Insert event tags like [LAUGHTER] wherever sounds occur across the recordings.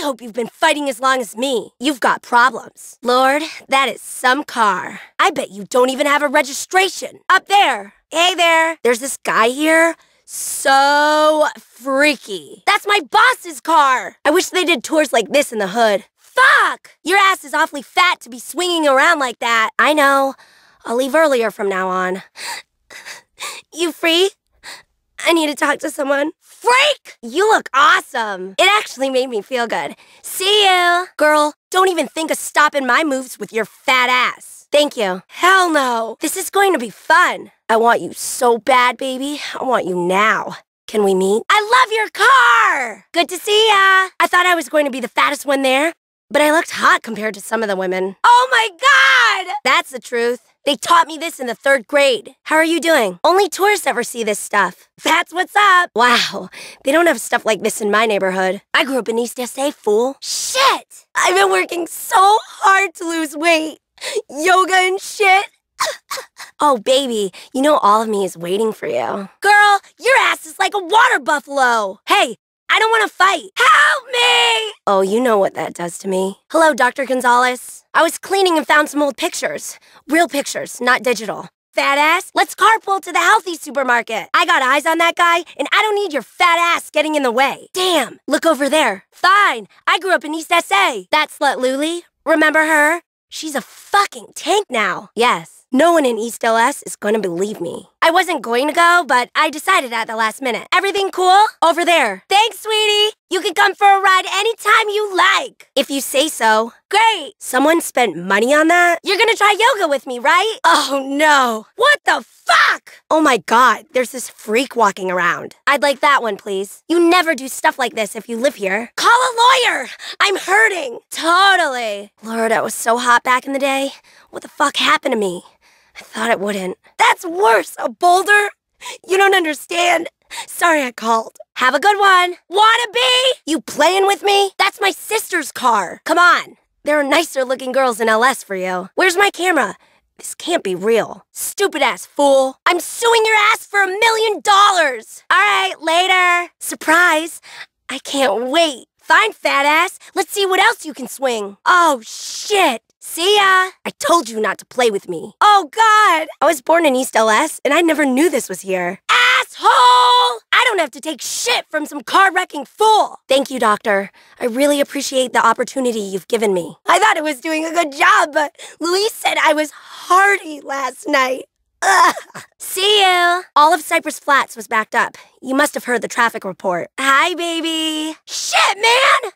I hope you've been fighting as long as me. You've got problems. Lord, that is some car. I bet you don't even have a registration. Up there. Hey there. There's this guy here. So freaky. That's my boss's car. I wish they did tours like this in the hood. Fuck! Your ass is awfully fat to be swinging around like that. I know. I'll leave earlier from now on. [GASPS] you free? I need to talk to someone. Freak! You look awesome. It actually made me feel good. See you. Girl, don't even think of stopping my moves with your fat ass. Thank you. Hell no. This is going to be fun. I want you so bad, baby. I want you now. Can we meet? I love your car! Good to see ya. I thought I was going to be the fattest one there, but I looked hot compared to some of the women. Oh my god! That's the truth. They taught me this in the third grade. How are you doing? Only tourists ever see this stuff. That's what's up. Wow, they don't have stuff like this in my neighborhood. I grew up in East SA, fool. Shit! I've been working so hard to lose weight. Yoga and shit. [LAUGHS] oh, baby, you know all of me is waiting for you. Girl, your ass is like a water buffalo. Hey, don't want to fight. Help me! Oh, you know what that does to me. Hello, Dr. Gonzalez. I was cleaning and found some old pictures. Real pictures, not digital. Fat ass, let's carpool to the healthy supermarket. I got eyes on that guy, and I don't need your fat ass getting in the way. Damn, look over there. Fine, I grew up in East SA. That slut Luli, remember her? She's a fucking tank now. Yes. No one in East LS is to believe me. I wasn't going to go, but I decided at the last minute. Everything cool? Over there. Thanks, sweetie. You can come for a ride anytime you like. If you say so. Great. Someone spent money on that? You're gonna try yoga with me, right? Oh, no. What the fuck? Oh my god, there's this freak walking around. I'd like that one, please. You never do stuff like this if you live here. Call a lawyer. I'm hurting. Totally. Lord, I was so hot back in the day. What the fuck happened to me? I thought it wouldn't. That's worse, a boulder? You don't understand. Sorry I called. Have a good one. Wanna be? You playing with me? That's my sister's car. Come on. There are nicer looking girls in LS for you. Where's my camera? This can't be real. Stupid ass fool. I'm suing your ass for a million dollars. All right, later. Surprise. I can't wait. Fine, fat ass. Let's see what else you can swing. Oh, shit. See ya! I told you not to play with me. Oh, God! I was born in East LS, and I never knew this was here. Asshole! I don't have to take shit from some car-wrecking fool! Thank you, Doctor. I really appreciate the opportunity you've given me. I thought I was doing a good job, but Louise said I was hardy last night. Ugh. See you. All of Cypress Flats was backed up. You must have heard the traffic report. Hi, baby. Shit, man!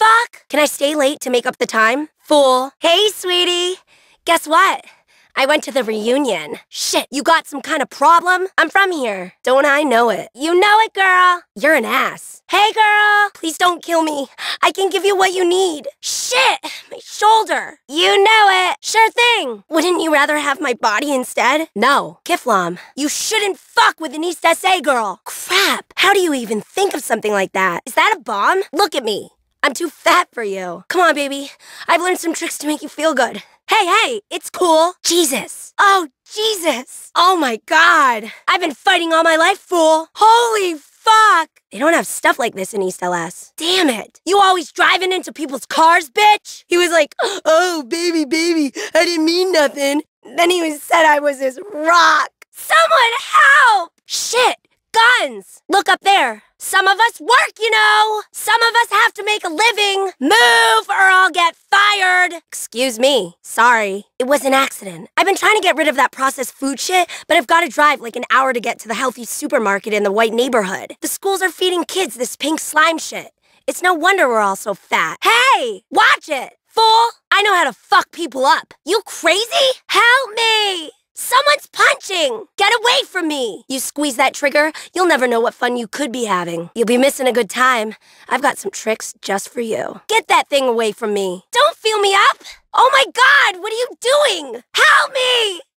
Motherfuck! Can I stay late to make up the time? Fool. Hey, sweetie. Guess what? I went to the reunion. Shit, you got some kind of problem? I'm from here. Don't I know it? You know it, girl. You're an ass. Hey, girl. Please don't kill me. I can give you what you need. Shit, my shoulder. You know it. Sure thing. Wouldn't you rather have my body instead? No. Kiflam, you shouldn't fuck with an East SA girl. Crap. How do you even think of something like that? Is that a bomb? Look at me. I'm too fat for you. Come on, baby. I've learned some tricks to make you feel good. Hey, hey, it's cool. Jesus. Oh, Jesus. Oh my god. I've been fighting all my life, fool. Holy fuck. They don't have stuff like this in East LS. Damn it. You always driving into people's cars, bitch? He was like, oh, baby, baby, I didn't mean nothing. Then he said I was his rock. Someone help! Shit, guns. Look up there. Some of us work, you know. Some of us have to make a living. Move or I'll get fired. Excuse me. Sorry. It was an accident. I've been trying to get rid of that processed food shit, but I've got to drive like an hour to get to the healthy supermarket in the white neighborhood. The schools are feeding kids this pink slime shit. It's no wonder we're all so fat. Hey, watch it. Fool, I know how to fuck people up. You crazy? Help me! Someone's punching! Get away from me! You squeeze that trigger, you'll never know what fun you could be having. You'll be missing a good time. I've got some tricks just for you. Get that thing away from me. Don't feel me up! Oh my god, what are you doing? Help me!